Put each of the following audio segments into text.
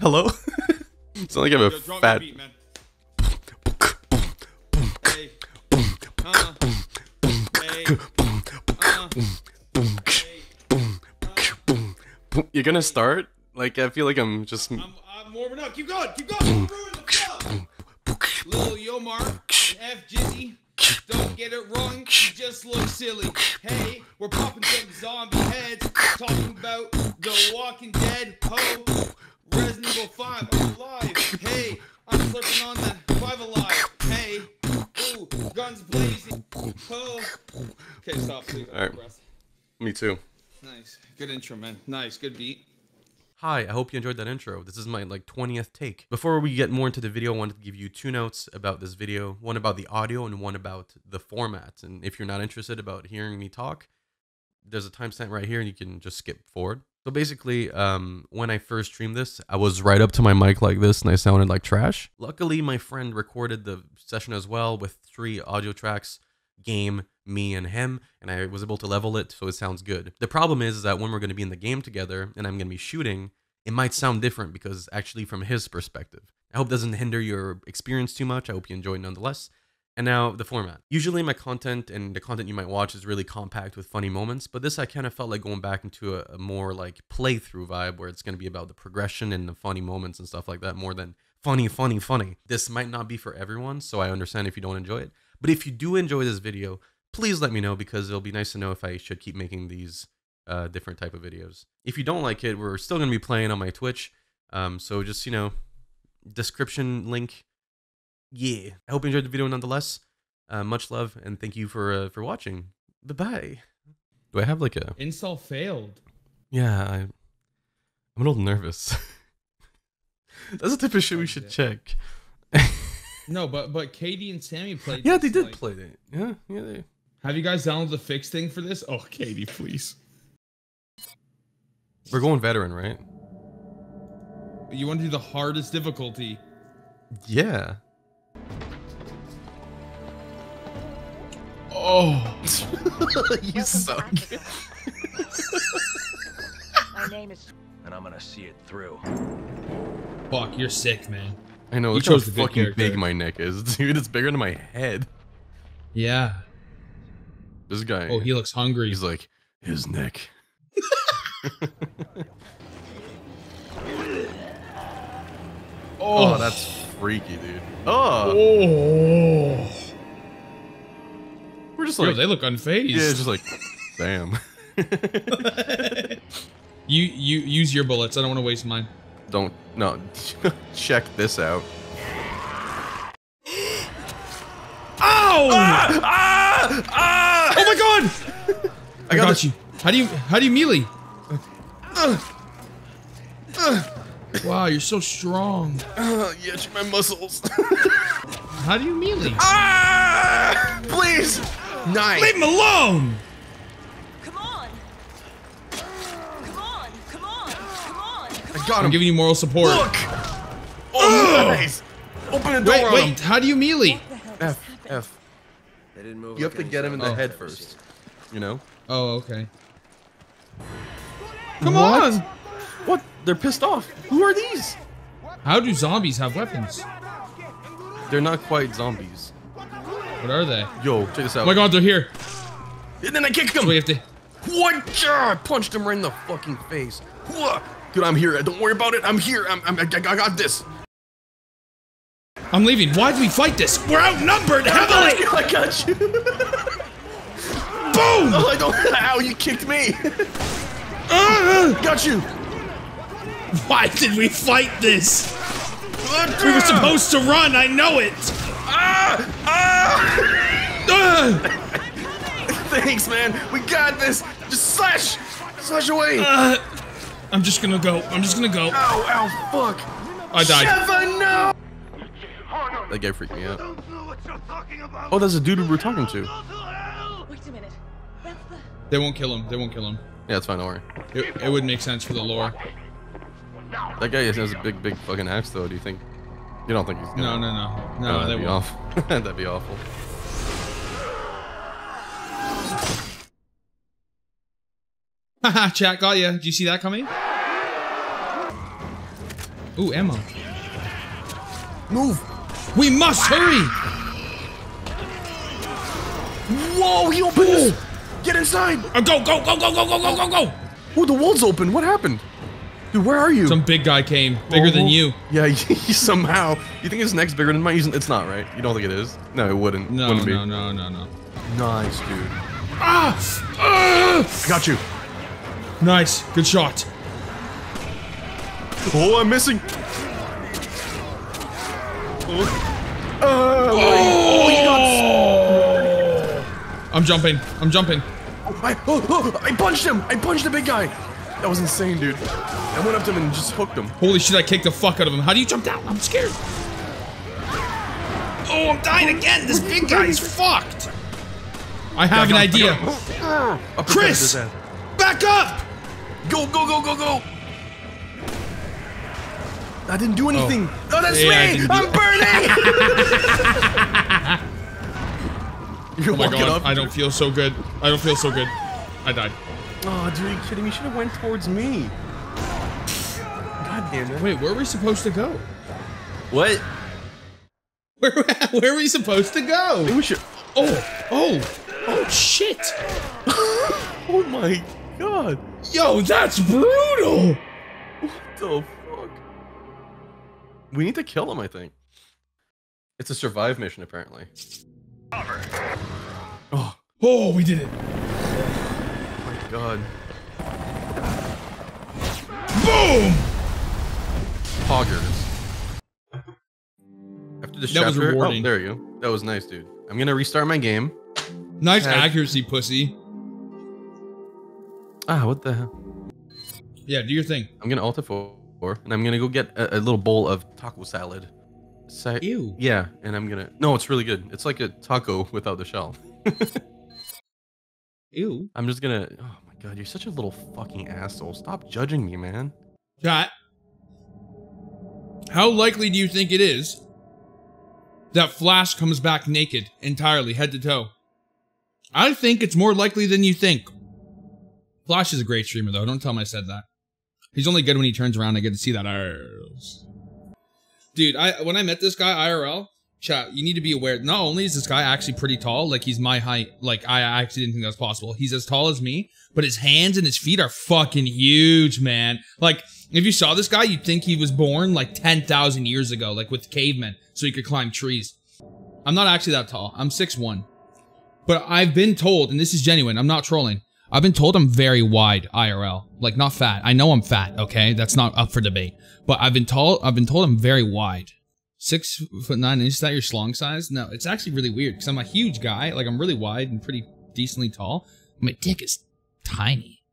Hello? it's not like I have a Yo, fat. beat. Hey. Uh. Hey. Uh. You're gonna start? Like I feel like I'm just. I'm, I'm warming up. Keep going. Keep going. Don't get it wrong, you just look silly. Hey, we're popping some zombie heads, talking about The Walking Dead. Ho, Resident Evil 5, I'm alive. Hey, I'm slipping on the 5 alive. Hey, ooh, guns blazing. Ho. Oh. Okay, stop, please. All right. Me too. Nice. Good intro, man. Nice. Good beat. Hi, I hope you enjoyed that intro. This is my like 20th take. Before we get more into the video, I wanted to give you two notes about this video. One about the audio and one about the format. And if you're not interested about hearing me talk, there's a timestamp right here and you can just skip forward. So basically, um, when I first streamed this, I was right up to my mic like this and I sounded like trash. Luckily, my friend recorded the session as well with three audio tracks, game, me, and him, and I was able to level it so it sounds good. The problem is, is that when we're going to be in the game together and I'm going to be shooting, it might sound different because actually from his perspective. I hope it doesn't hinder your experience too much. I hope you enjoy nonetheless. And now the format. Usually my content and the content you might watch is really compact with funny moments, but this I kind of felt like going back into a, a more like playthrough vibe where it's going to be about the progression and the funny moments and stuff like that more than funny, funny, funny. This might not be for everyone, so I understand if you don't enjoy it. But if you do enjoy this video, please let me know because it'll be nice to know if I should keep making these uh, different type of videos. If you don't like it, we're still going to be playing on my Twitch. Um, so just, you know, description link. Yeah. I hope you enjoyed the video nonetheless. Uh, much love and thank you for uh, for watching. Bye bye. Do I have like a insult failed. yeah? I, I'm a little nervous. That's the type of shit we should check. No, but but Katie and Sammy played. Yeah, this, they did like- play it. Yeah, yeah. They, Have you guys downloaded the fix thing for this? Oh, Katie, please. We're going veteran, right? You want to do the hardest difficulty? Yeah. Oh, you suck. My name is. and I'm gonna see it through. fuck! You're sick, man. I know. You Look how chose the fucking character. big my neck is, dude. It's bigger than my head. Yeah. This guy. Oh, he looks hungry. He's like his neck. oh, Oh, that's freaky, dude. Oh, Oh. we're just Yo, like they look unfazed. yeah, just like damn. you you use your bullets. I don't want to waste mine. Don't no. Check this out. Ow! Ah! Ah! Oh my god! I, got got, you. How do you how do you melee? Wow, you're so strong. Uh, yeah, check my muscles. How do you melee? ah! Please. Nine. Leave him alone! Come on! Come on! Come on! Come on! I got him. I'm giving you moral support. Look. Oh, nice. Open the door Wait, on wait. him. How do you melee? F F. They didn't move. You have to get him in the zombies head first. You know. Oh, okay. Come What? on! What? They're pissed off. Who are these? How do zombies have weapons? They're not quite zombies. What are they? Yo, check this out. Oh my god, they're here. And then I kicked So him. we have to. What? Yeah, I punched him right in the fucking face. Wha- Dude, I'm here. Don't worry about it. I'm here. I'm, I'm, I, I got this. I'm leaving. Why did we fight this? We're outnumbered heavily! I got you. Boom! Oh, I don't. Ow, you kicked me. Ah! got you. Why did we fight this? We were supposed to run, I know it! Ah! Ah! Ah! Thanks, man. We got this. Just slash. Slash away. Ah! I'm just gonna go. I'm just gonna go. ow, ow, fuck. I died. Sheva, no. That guy freaked me out. Oh, that's the dude we were talking to. Wait a minute. That's the. They won't kill him. They won't kill him. Yeah, it's fine. Don't worry. It, it would make sense for the lore. That guy has a big, big fucking axe, though. Do you think? You don't think he's No, gonna? no, no. Oh, No, they that'd be awful. that'd be awful. Haha, chat got ya. Did you see that coming? Ooh, ammo. Move. We must hurry! Whoa, he opened this. Get inside. Uh, go, go, go, go, go, go, go, go, go! Oh, the wall's open. What happened? Dude, where are you? Some big guy came, bigger than Oh. you. Yeah, somehow. You think his neck's bigger than mine? It's not, right? You don't think it is? No, it wouldn't. No, wouldn't no, be. no, no, no. Nice, dude. Ah! Ah! I got you. Nice, good shot. Oh, I'm missing. Oh. Uh, I'm jumping. I'm jumping. I, oh, oh, I punched him. I punched the big guy. That was insane, dude. I went up to him and just hooked him. Holy shit, I kicked the fuck out of him. How do you jump down? I'm scared. Oh, I'm dying again. This big guy is fucked. I have an idea. Uppercut Chris! Back up! Go, go, go, go, go! I didn't do anything. Oh, oh that's Yeah, me! I'm burning! You're Oh my god, up. I don't feel so good. I don't feel so good. I died. Oh, dude, are you kidding me? You should have went towards me. God damn it. Wait, where are we supposed to go? What? Where, where are we supposed to go? We should. Oh, oh, oh shit. Oh my god. Yo, that's brutal. What the fuck? We need to kill him, I think. It's a survive mission, apparently. Oh Oh, we did it. Oh my god. Boom! Poggers. After this That was chapter, rewarding. oh, there you go. That was nice, dude. I'm gonna restart my game. Nice Heck. accuracy, pussy. Ah, what the hell? Yeah, do your thing. I'm gonna alt F4, and I'm gonna go get a, a little bowl of taco salad. Sa- Ew. Yeah, and I'm gonna. No, it's really good. It's like a taco without the shell. Ew. I'm just gonna. Oh my god, you're such a little fucking asshole. Stop judging me, man. Chat. How likely do you think it is that Flash comes back naked entirely, head to toe? I think it's more likely than you think. Flash is a great streamer, though. Don't tell him I said that. He's only good when he turns around. I get to see that. Arrs. Dude, I when I met this guy IRL, chat, you need to be aware. Not only is this guy actually pretty tall, like he's my height. Like I actually didn't think that was possible. He's as tall as me, but his hands and his feet are fucking huge, man. Like if you saw this guy, you'd think he was born like ten thousand years ago, like with cavemen, so he could climb trees. I'm not actually that tall. I'm six one, but I've been told, and this is genuine. I'm not trolling. I've been told I'm very wide IRL, like not fat. I know I'm fat. Okay, that's not up for debate. But I've been told I've been told I'm very wide. Six foot nine inches. Is that your schlong size? No, it's actually really weird because I'm a huge guy. Like I'm really wide and pretty decently tall. My dick is tiny.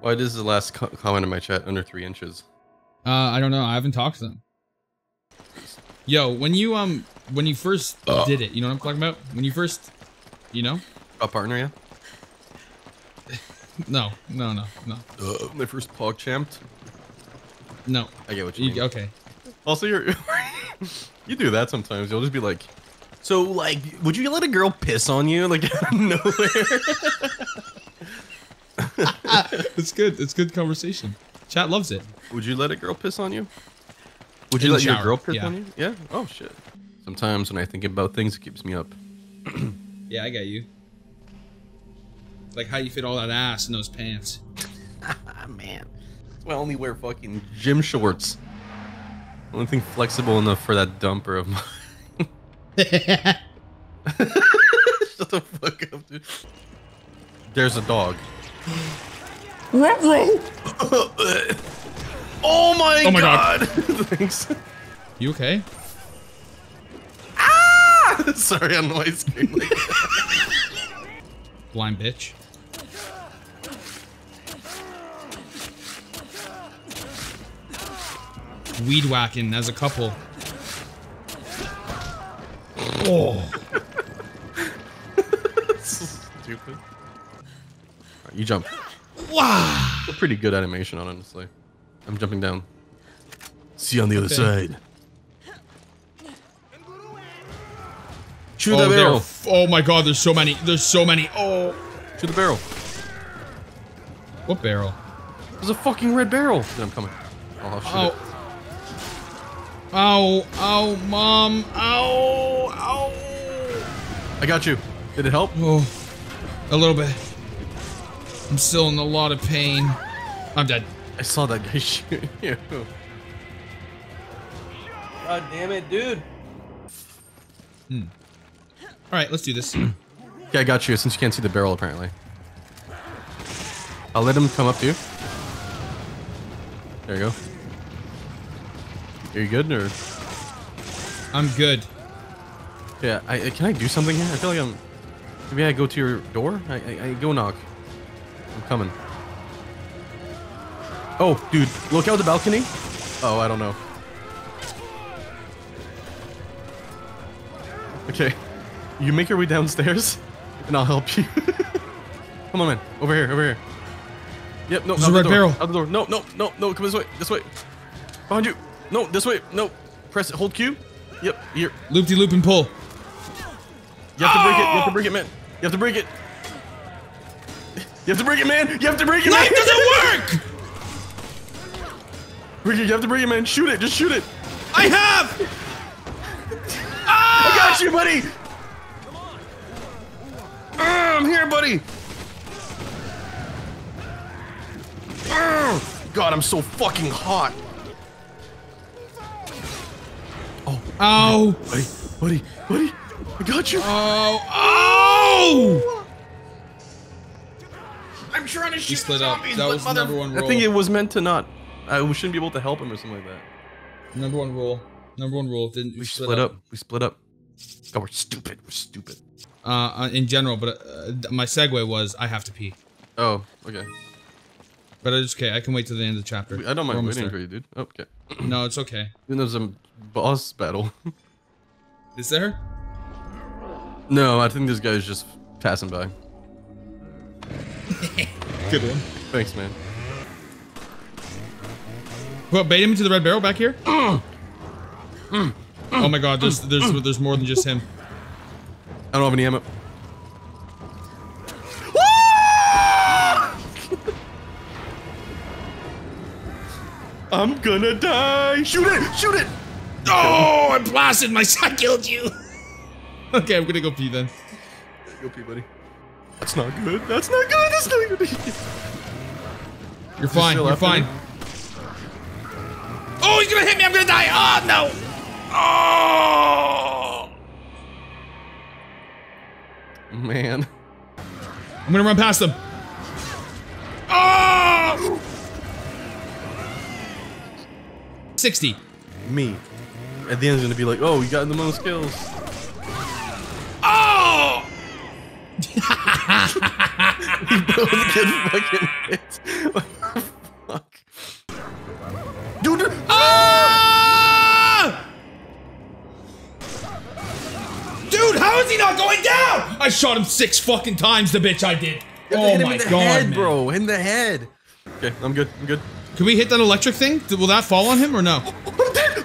Why this is the last co- comment in my chat under three inches? Uh, I don't know. I haven't talked to them. Yo, when you um when you first did it, you know what I'm talking about? When you first, you know? A partner, yeah. No, no, no, no, Uh, my first pog champed. no. I get what you, You, mean. okay. Also, you're you do that sometimes. You'll just be like, so like, would you let a girl piss on you like out of nowhere? It's good. It's good conversation. Chat loves it. would you let a girl piss on you? Would you In let your girl piss yeah. on you? Yeah. Oh shit. Sometimes when I think about things, it keeps me up. Yeah, I got you. Like how you fit all that ass in those pants. Ah man. That's why I only wear fucking gym shorts. Only thing flexible enough for that dumper of mine. Shut the fuck up, dude. There's a dog. oh my, Oh my God. god! Thanks. You okay? Ah! Sorry, I don't know why I screamed like that. Blind bitch. Weed whacking as a couple. Oh. stupid. Alright, you jump. Wow. A pretty good animation, honestly. I'm jumping down. See you on the other side. Shoot Oh, the they're barrel. oh my god, there's so many. There's so many. Oh. Shoot the barrel. What barrel? There's a fucking red barrel. Dude, I'm coming. Oh, shit. Ow. Ow, ow, mom, ow, ow. I got you. Did it help? Oh, a little bit. I'm still in a lot of pain. I'm dead. I saw that guy shoot you. God damn it, dude. Hmm. All right, let's do this. yeah, I got you since you can't see the barrel apparently. I'll let him come up to you. There you go. Are you good or? I'm good. Yeah, I, I- can I do something here? I feel like I'm. Maybe I go to your door. I, I, I go knock. I'm coming. Oh, dude, look out the balcony. Oh, I don't know. Okay, you make your way downstairs, and I'll help you. come on, man. Over here, over here. Yep, no, There's out a the red door, barrel. Out the door. No, no, no, no. Come this way. This way. Behind you. No, this way. No. Press it. Hold Q. Yep. Here. Loop de loop and pull. You have to break it. You have to break it, oh! man. You have to break it. You have to break it, man. You have to break it, man. Doesn't work! Break it. You have to break it, man. Shoot it. Just shoot it. I have! I got you, buddy. I'm here, buddy. God, I'm so fucking hot. Oh, ow! Buddy, buddy, buddy. I got you. Oh! Oh! I'm trying to shoot He split up. zombies, That but was mother- number one I think it was meant to not. I we shouldn't be able to help him or something like that. Number one rule. Number one rule. Didn't We split, up. We split up. God, we're stupid. We're stupid. Uh, uh, in general, but uh, my segue was I have to pee. Oh, okay. But it's okay. I can wait till the end of the chapter. I don't mind waiting there. for you, dude. Oh, okay. No, it's okay. Then there's a boss battle. Is there? no, I think this guy's just passing by. Good one. Thanks, man. What, bait him into the red barrel back here? oh my god, there's there's there's more than just him. I don't have any ammo. I'm gonna die. Shoot it! Shoot it! Oh, I blasted my I killed you. okay, I'm gonna go pee then. Go pee, buddy. That's not good. That's not good. That's not good. You're fine. You're fine. Oh, he's gonna hit me. I'm gonna die. Oh no. Oh. Man. I'm gonna run past them. Oh. 60. Me. At the end, it's gonna be like, oh, you got the most kills. Oh! Both get fucking hit. Shot him six fucking times, the bitch I did. Oh my in the god, head, bro. In the head. Okay, I'm good. I'm good. Can we hit that electric thing? Will that fall on him or no?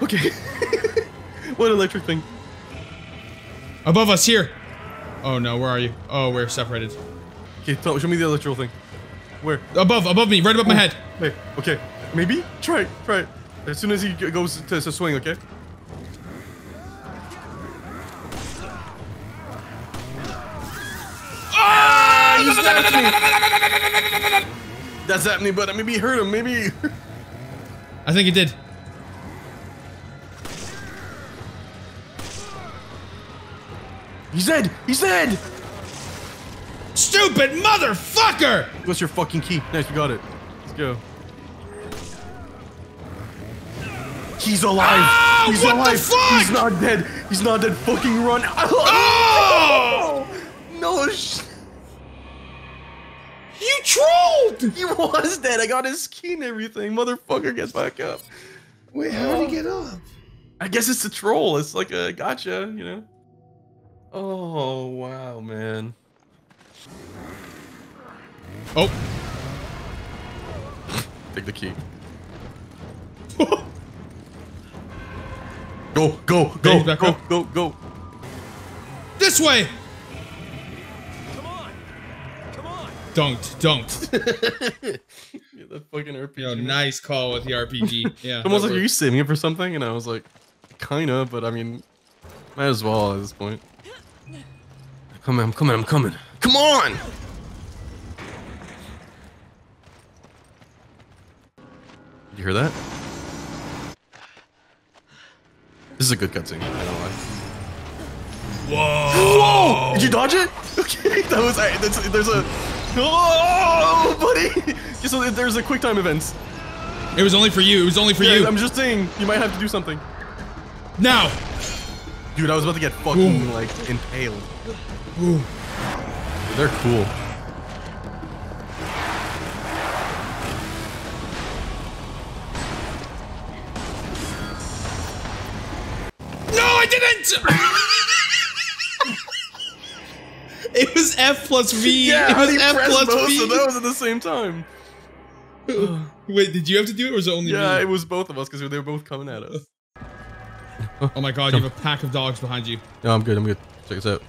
Okay. what electric thing? Above us, here. Oh no, where are you? Oh, we're separated. Okay, tell, show me the electrical thing. Where? Above, above me, right above my head. Hey, okay. Maybe? Try it. Try it. As soon as he goes to, to swing, okay? You stabbed me! That's happening, but maybe he hurt him. Maybe. I think he did. He's dead! He's dead! Stupid motherfucker! What's your fucking key? Nice, we got it. Let's go. He's alive! Ah, He's what the alive! fuck? He's not dead! He's not dead! Fucking run! Oh! No, sh- You trolled! he was dead! I got his key and everything! Motherfucker, get back up! Wait, how did he get up? I guess it's a troll. It's like a gotcha, you know? Oh, wow, man. Oh. Take the key. Go, go, go, Hey, go, go, go. This way! Don't, don't. Yeah, that fucking RPG. Yo, man. nice call with the RPG. Yeah. Almost that like, are you saving it for something? And I was like, kinda, but I mean, might as well at this point. Come on, I'm coming, I'm coming. Come on! You hear that? This is a good cutscene. I don't lie. Whoa! Did you dodge it? Okay, that was. That's, there's a. Oh, buddy! So there's a quick time events. It was only for you. It was only for Yeah, you. I'm just saying, you might have to do something. now. Dude, I was about to get fucking, like, impaled. They're cool. No, I didn't. it was F plus V. Yeah, it how was do you F press plus both V. of those at the same time? Wait, did you have to do it, or was it only Yeah, me? it was both of us because they were both coming at us. Oh my god, you have a pack of dogs behind you. No, I'm good, I'm good. Check this out.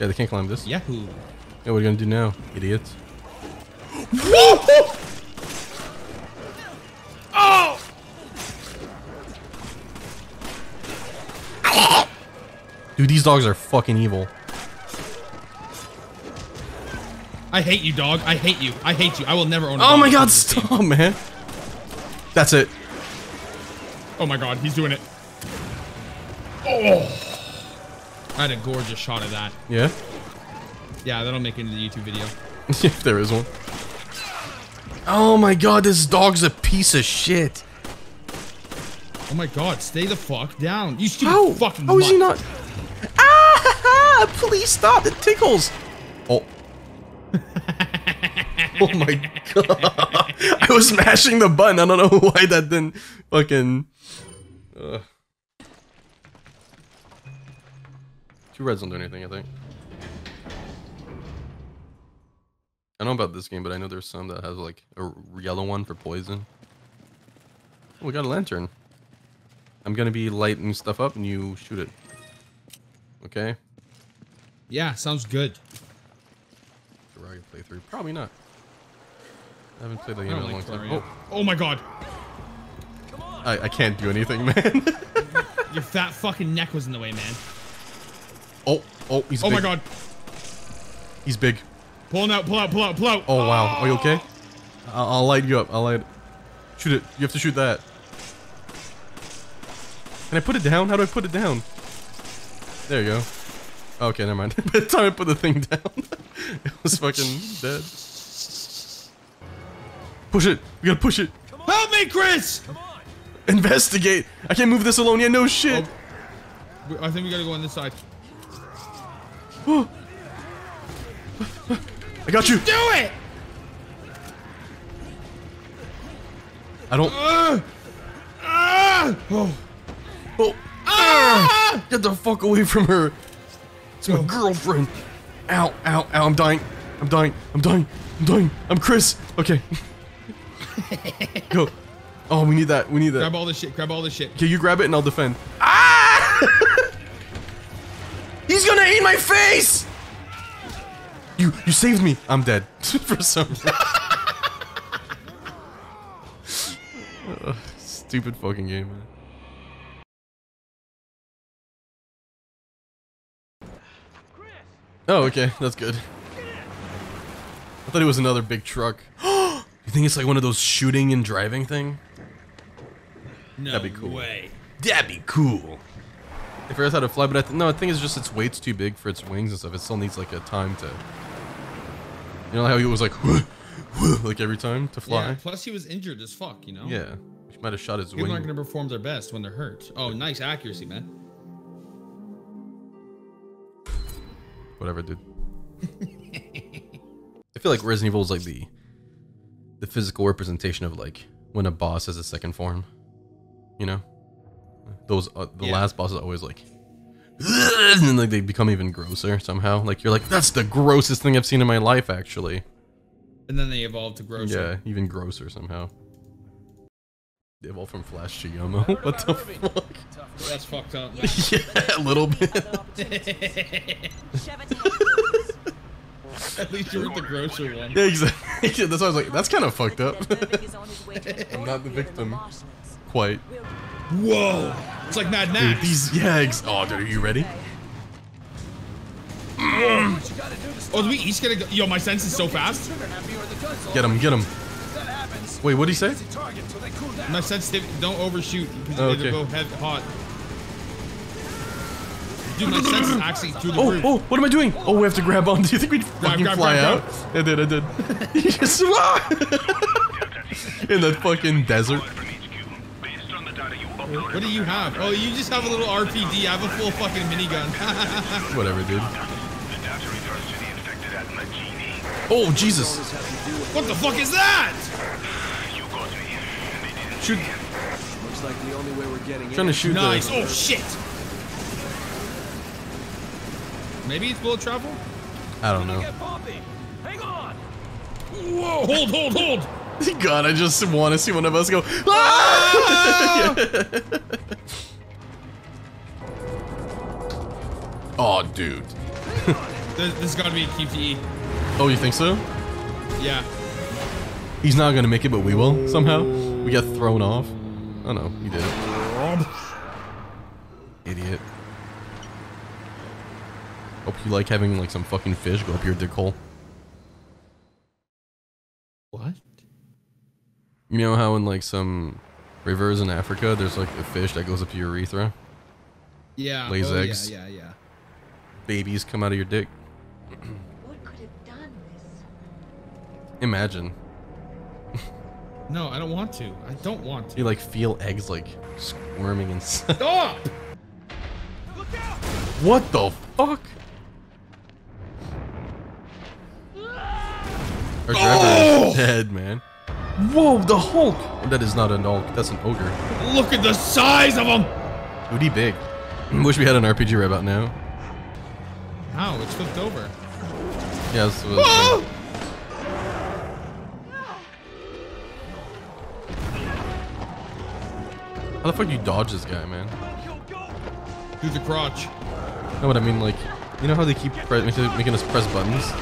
Yeah, they can't climb this. Yahoo. Yeah, what are you gonna do now, idiots? Oh! Dude, these dogs are fucking evil. I hate you, dog. I hate you. I hate you. I will never own a Oh my god, of this game. stop, man. That's it. Oh my god, he's doing it. Oh! I had a gorgeous shot of that. Yeah? Yeah, that'll make it into the YouTube video. if there is one. Oh my god, this dog's a piece of shit. Oh my god, stay the fuck down. You stupid How? fucking How is he not? Ah! Please stop! It tickles. Oh. Oh my god! I was mashing the button. I don't know why that didn't fucking. Ugh. Two reds don't do anything. I think. I don't know about this game, but I know there's some that has like a yellow one for poison. Oh, we got a lantern. I'm gonna be lighting stuff up and you shoot it. Okay? Yeah, sounds good. Terraria playthrough. Probably not. I haven't played the game in a long time. Terraria. Oh, oh my god. Oh, I, I can't do anything, man. Your fat fucking neck was in the way, man. oh, oh, he's Oh big. my god. He's big. Pull him out, pull out, pull out, pull out. Oh, wow. Are you okay? Ah. I'll, I'll light you up. I'll light Shoot it. You have to shoot that. Can I put it down? How do I put it down? There you go. Okay, never mind. By the time I put the thing down, it was fucking dead. Push it. We gotta push it. Help me, Chris! Investigate. I can't move this alone. Yeah, no shit. We- I think we gotta go on this side. I got you. Do it! I don't. Uh, ah! Oh. Oh. Ah! Get the fuck away from her. It's my Go. girlfriend. Ow, ow, ow. I'm dying. I'm dying. I'm dying. I'm dying. I'm Chris. Okay. Go. Oh, we need that. We need that. Grab all this shit, grab all this shit. Okay, you grab it and I'll defend. Ah! He's gonna eat my face! You you saved me. I'm dead. For some reason. Ugh, Stupid fucking game, man. Oh, okay, that's good. I thought it was another big truck. you think it's like one of those shooting and driving thing? No That'd be cool. way. That'd be cool. If figures how to fly, but I th- no, the thing is just its weight's too big for its wings and stuff. It still needs like a time to. You know how he was like, like every time to fly. Yeah, plus he was injured as fuck, you know? Yeah, he might have shot his People wing. aren't gonna perform their best when they're hurt. Oh, nice accuracy, man. Whatever, dude. I feel like Resident Evil is like the the physical representation of like when a boss has a second form. You know, those uh, the Yeah. last boss is always like, and then like they become even grosser somehow. Like you're like, that's the grossest thing I've seen in my life, actually. And then they evolve to grosser. Yeah, even grosser somehow. They evolve from Flash to Yomo. what the fuck? That's fucked up. yeah, a little bit. Shove it to the At least you're with the grocer one. Yeah, exactly. That's why I was like, that's kind of fucked up. is on his way to I'm not the victim. Quite. Whoa! It's like Mad Dude, Max. these, yeah, ex- oh, dude, are you ready? Oh, do we each get a go? Yo, my sense is so fast. Get him, get him. Wait, what did he say? My sensitivity, don't overshoot because Oh, it'll okay. go head hot. Dude, my sense is actually through the Oh, roof. oh, what am I doing? Oh, we have to grab on. Do you think we'd fucking grab, fly grab, out? I did, I did. You just in the fucking desert. What do you have? Oh, you just have a little RPD. I have a full fucking minigun. Whatever, dude. Oh, Jesus. what the fuck is that? Shoot. Looks like the only way we're getting Trying to shoot Nice. the. Oh shit. Maybe it's bullet travel. I don't know. Hang on. Whoa! Hold, hold, hold. God, I just want to see one of us go. "Ah!" oh, dude. This, this has got to be a QTE. Oh, you think so? Yeah. He's not gonna make it, but we will somehow. We got thrown off. Oh no, he did it. Idiot. Hope you like having like some fucking fish go up your dick hole. What? You know how in like some rivers in Africa, there's like a fish that goes up your urethra. Yeah. Lays oh, eggs. Yeah, yeah, yeah. Babies come out of your dick. What could have done this? Imagine No, I don't want to. I don't want to. you like feel eggs like squirming inside. Stop! what the fuck? Our driver is oh! dead, man. Whoa, the Hulk! Oh, that is not an Hulk, that's an ogre. Look at the size of him! Dude, he big. Wish we had an RPG right about now. How? It's flipped over. Yeah, that's what was uh, saying. How the fuck do you dodge this guy, man? Through the crotch. know what I mean? Like, you know how they keep making us press buttons?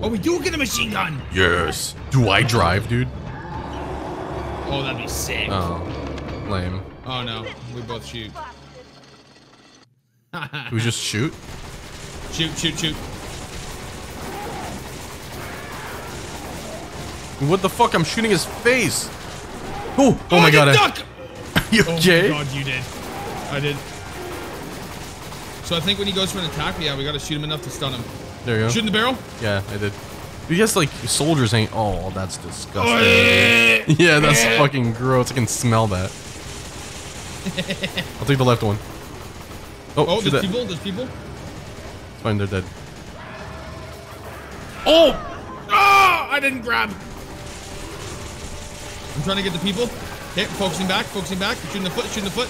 Oh, we do get a machine gun. Yes. Do I drive, dude? Oh, that'd be sick. Oh, lame. Oh no, we both shoot. Do we just shoot? shoot, shoot, shoot. What the fuck? I'm shooting his face. Oh, oh, my god. did I, duck! you Oh my god, you did. I did. So I think when he goes for an attack, yeah, we gotta shoot him enough to stun him. There you go. Shoot in the barrel. Yeah, I did. You guess like soldiers ain't. Oh, that's disgusting. Yeah, that's fucking gross. I can smell that. I'll take the left one. Oh, Oh, there's that. people. There's people. It's fine, they're dead. Oh! Oh, I didn't grab. I'm trying to get the people. Okay, focusing back, focusing back. Shooting the foot, shooting the foot.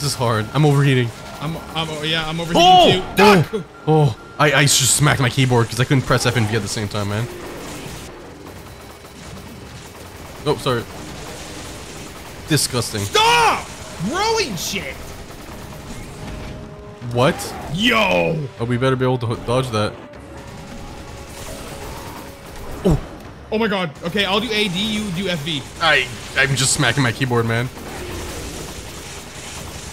This is hard. I'm overheating. I'm, I'm, oh, yeah, I'm overheating Oh! too. Oh! Oh! I, I just smacked my keyboard because I couldn't press F and V at the same time, man. Oh, sorry. Disgusting. Stop! Growing shit. What? Yo. Oh, we better be able to dodge that. Oh! Oh my god. Okay, I'll do AD. You do FV. I, I'm just smacking my keyboard, man.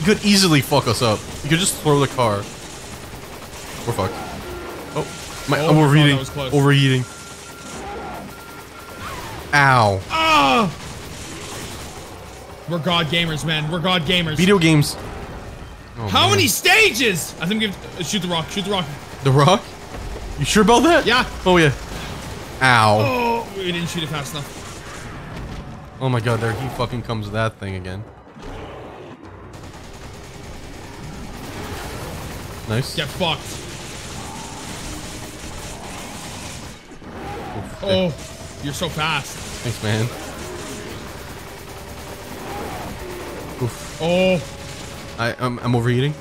Could easily fuck us up. You could just throw the car. We're fucked. Oh, my, Oh I'm my God, overheating. that was close. Overheating. Ow. Ah. We're god gamers, man. We're god gamers. Video games. Oh, How man. many stages? I think we have, uh, shoot the rock. Shoot the rock. The Rock? You sure about that? Yeah. Oh, yeah. Ow. Oh, we didn't shoot it fast enough. Oh my god, there he fucking comes with that thing again. Nice. Get fucked. Oof. Oh, you're so fast. Thanks, man. Oof. Oh. I, I'm, I'm overheating.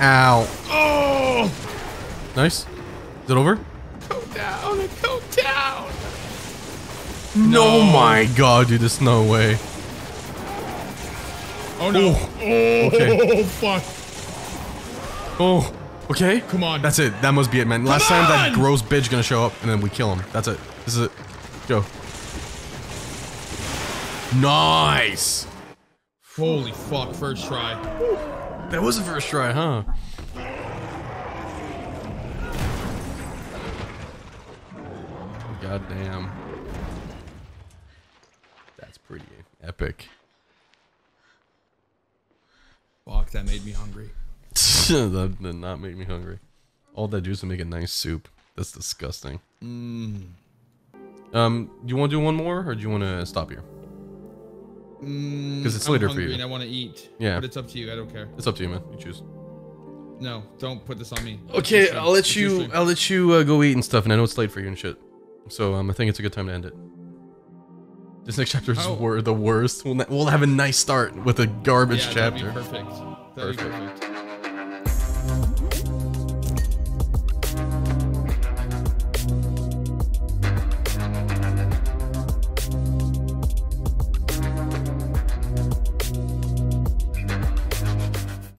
Ow. Oh. Nice. Is it over? Go down. Go down. No, my god, dude, there's no way. Oh no. Oh, Okay. fuck. Oh, okay. Come on. That's it. That must be it, man. Last time that gross bitch gonna show up, and then we kill him. That's it. This is it. Go. Nice. Holy fuck, first try. That was the first try, huh? God damn. That's pretty epic. Fuck, that made me hungry. that did not make me hungry. All that juice to make a nice soup. That's disgusting. Mm. Um, do you want to do one more, or do you want to stop here? Because it's I'm later for you. and I want to eat. Yeah. But it's up to you. I don't care. It's up to you, man. You choose. No, don't put this on me. Okay, I'll let. It's you. I'll let you uh, go eat and stuff, and I know it's late for you and shit. So um, I think it's a good time to end it. This next chapter is wor- the worst. We'll, we'll have a nice start with a garbage Yeah, chapter. perfect. That'd perfect.